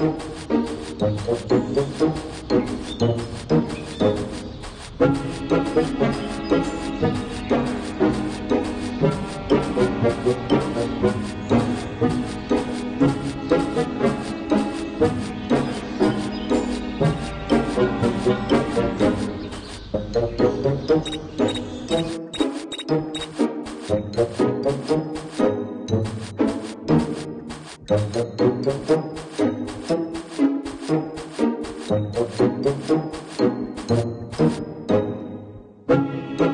어?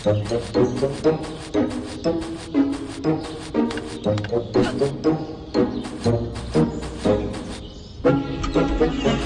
Thank you.